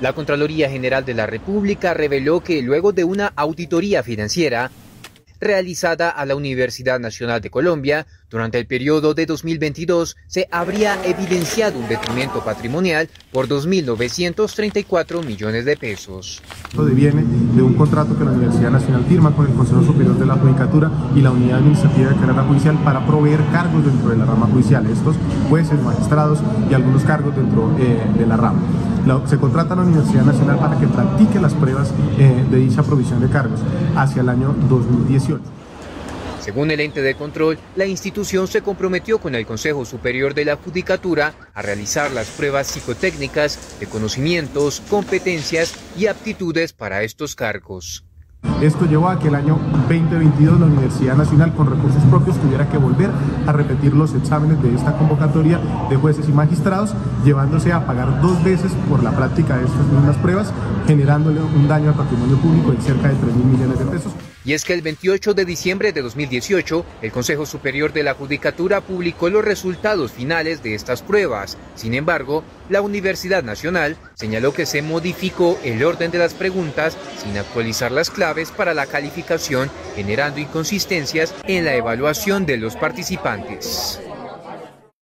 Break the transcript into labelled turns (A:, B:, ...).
A: La Contraloría General de la República reveló que luego de una auditoría financiera realizada a la Universidad Nacional de Colombia, durante el periodo de 2022 se habría evidenciado un detrimento patrimonial por 2.934 millones de pesos.
B: Esto deviene de un contrato que la Universidad Nacional firma con el Consejo Superior de la Judicatura y la Unidad Administrativa de Carrera Judicial para proveer cargos dentro de la rama judicial, estos jueces, magistrados y algunos cargos dentro eh, de la rama. Se contrata a la Universidad Nacional para que practique las pruebas eh, de dicha provisión de cargos hacia el año 2018.
A: Según el ente de control, la institución se comprometió con el Consejo Superior de la Judicatura a realizar las pruebas psicotécnicas de conocimientos, competencias y aptitudes para estos cargos.
B: Esto llevó a que el año 2022 la Universidad Nacional con recursos propios tuviera que volver a repetir los exámenes de esta convocatoria de jueces y magistrados, llevándose a pagar dos veces por la práctica de estas mismas pruebas, generándole un daño al patrimonio público de cerca de 3 mil millones de pesos.
A: Y es que el 28 de diciembre de 2018, el Consejo Superior de la Judicatura publicó los resultados finales de estas pruebas. Sin embargo, la Universidad Nacional señaló que se modificó el orden de las preguntas sin actualizar las claves para la calificación, generando inconsistencias en la evaluación de los participantes.